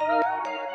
Música